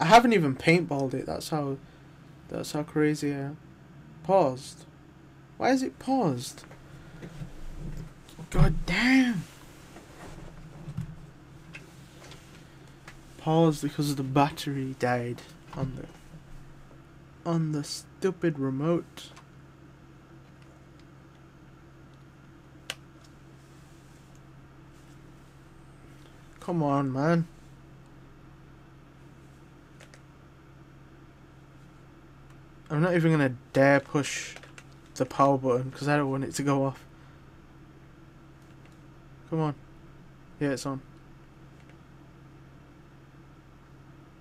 I haven't even paintballed it. That's how. That's how crazy I am. Paused. Why is it paused? God damn. Paused because the battery died on the on the stupid remote. Come on, man. I'm not even gonna dare push the power button because I don't want it to go off. Come on. Yeah, it's on.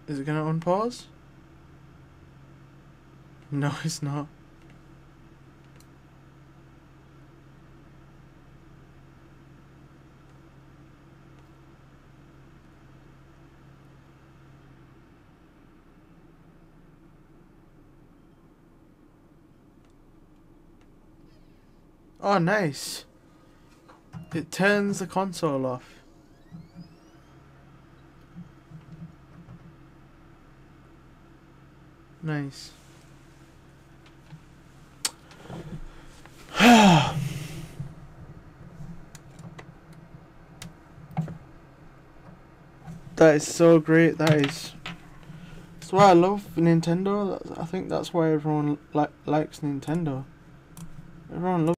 Is it gonna unpause? No, it's not. Oh, nice. It turns the console off. Nice. that is so great. That is. That's why I love Nintendo. I think that's why everyone li likes Nintendo. Everyone loves.